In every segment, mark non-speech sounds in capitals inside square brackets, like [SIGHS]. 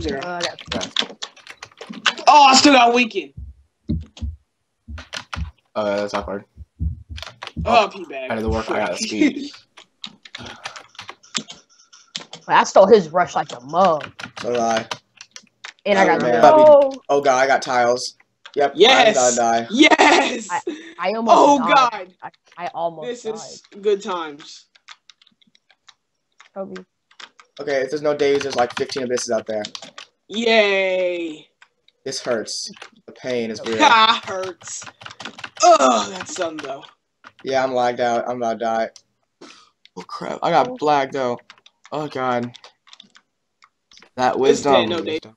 Zero. Uh, I Oh, I still got weakened. Oh, that's awkward. Oh, P bag. Out of the work, I got speed. [LAUGHS] I stole his rush like a mug. So did I. And I got Oh, man. no. Oh god, I got tiles. Yep. Yes. I'm die. yes. I almost oh died. God. I, I almost This died. is good times. Kobe. Okay, if there's no days, there's like 15 abysses out there. Yay. This hurts. The pain is real. Ah, hurts. Oh, that's done though. Yeah, I'm lagged out. I'm about to die. Oh crap! I got blacked though. Oh god. That wisdom. dead, no date. wisdom.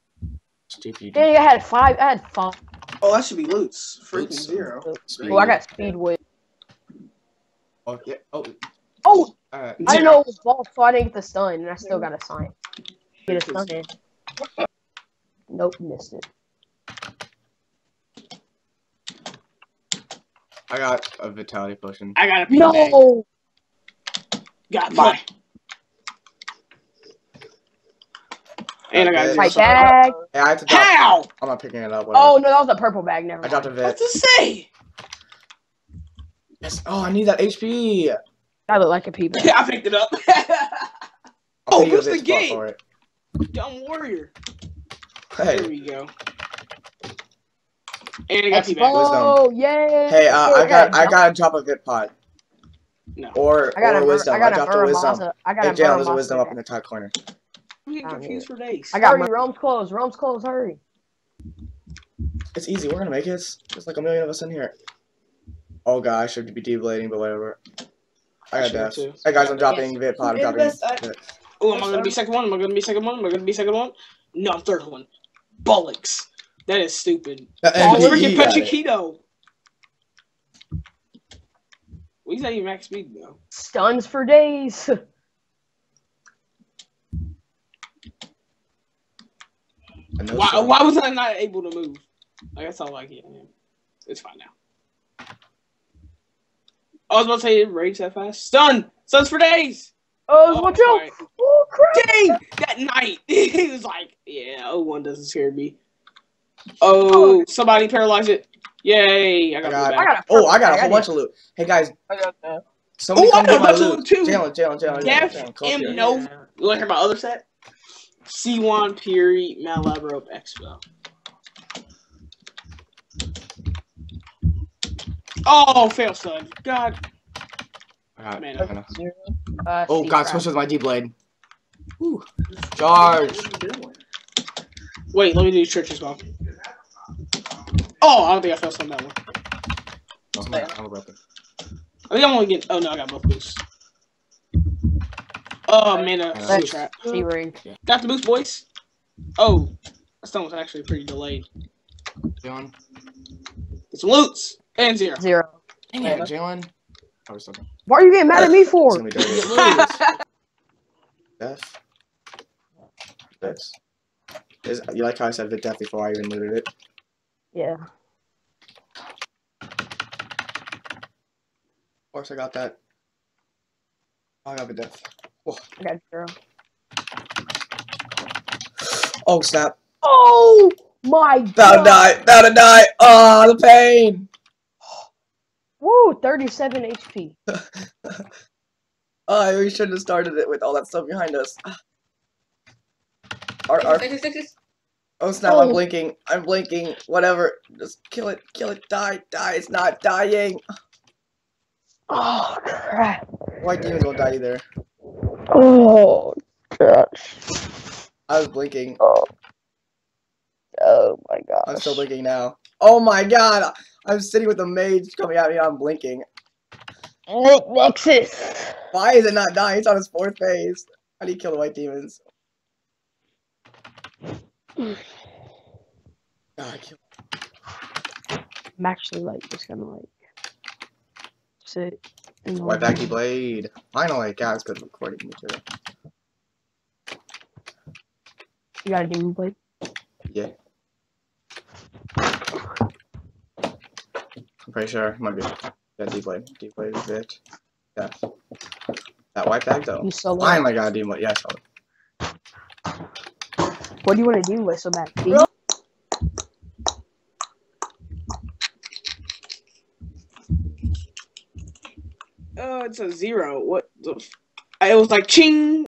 Stupid. Dang, I had five. I had five. Oh, that should be loots. Freaking Loots. zero. Speed. Oh, I got speed with. Oh yeah. Oh. Oh, Alright. I didn't know it was ball, so I didn't get the stun, and I still got a sign. Get a stun in. Nope, missed it. I got a vitality potion. I got a P bag. No. Got mine. And I got Okay. My bag. Hey, I have to drop. How? I'm not picking it up. Whatever. Oh no, that was a purple bag. Never I mind. dropped a What vit. to say? Yes. Oh, I need that HP. I look like a pea bag. [LAUGHS] I picked it up. Oh, pay you a who's the vit spot game? Dumb warrior. Hey. There we go. And I got P bag. Expo, yay! Hey, uh, I got I gotta drop of it pod No. or I got or a wisdom. I got a dropped a wisdom. Muramasa. I got Hey, a Jalen, there's a wisdom up in the top corner. I'm getting confused for days. I got Hurry. my Rome's closed. Rome's closed. Hurry. It's easy. We're gonna make it. There's like a million of us in here. Oh god, I should be deblading, but whatever. I got Sure, death. too. Hey guys, I'm dropping vit pod. I'm dropping. Invest- I- vit. Oh, am I gonna be second one? Am I gonna be second one? Am I gonna be second one? No, I'm third one. Bollocks. That is stupid. Uh, Oh, NPE freaking got it. Petriquito. Well, he's not even max speed though. Stuns for days. Why, why was I not able to move? Like that's all I get. Man. It's fine now. I was about to say it rage that fast. Stun! Stuns for days! Oh, Oh, watch out! Oh crap! Dang! That night! [LAUGHS] he was like, yeah, oh, one doesn't scare me. Oh, oh. somebody paralyzed it. Yay! I I got, oh, got- it I got a Oh, I got a whole bunch of loot. Hey guys, I got that. somebody Oh, I come got get a bunch of loot. loot, too. Jalen, Jalen, Jalen, Def Jalen, M here. no. You want to hear my other set? C1 Puri Malabrope Expo. Oh, fail stun. God. I Man, I got- Uh, Oh god, crab. switch with my D blade. Ooh. Charge. Wait, let me do church as well. Oh, I don't think I fell stun that one. Oh, I'm I'm a weapon. I think I'm only getting. Oh no, I got both boosts. Oh man, a Nice. trap. Sea ring. Got the boost, boys. Oh, that stun was actually pretty delayed. Jalen. Get some loots and zero. Zero. Dang it, Jalen. Oh, we're still. What are you getting mad at me for? gonna be dirty. Death. This. Is, you like how I said Vit Death before I even looted it? Yeah. Of course I got that. Oh, I got Vit Death. Oh. I got zero. Oh snap. Oh my About to god! die. About to die. Oh, the pain. Woo! 37 HP. [LAUGHS] Oh, we shouldn't have started it with all that stuff behind us. [SIGHS] Our, our, oh snap, I'm Oh. blinking. I'm blinking. Whatever. Just kill it. Kill it. Die. Die. It's not dying. [SIGHS] Oh crap! White demons won't die either. Oh gosh! I was blinking. Oh, oh my gosh! I'm still blinking now. Oh my god! I'm sitting with a mage coming at me. I'm blinking. Nick Nexus. Why is it not dying? It's on its fourth phase. How do you kill the white demons? [SIGHS] Ah, I kill- I'm actually like just gonna like sit. and White backy blade. Finally, God, it's good recording me too. You got a demon blade? Yeah. Pretty sure. Might be. Yeah, D blade. D blade is it. Yeah. That white bag though. You solo? Finally got a D blade. Yeah, I saw it. What do you want to do with so bad? See? Oh, it's a zero. What the? f- I- It was like ching.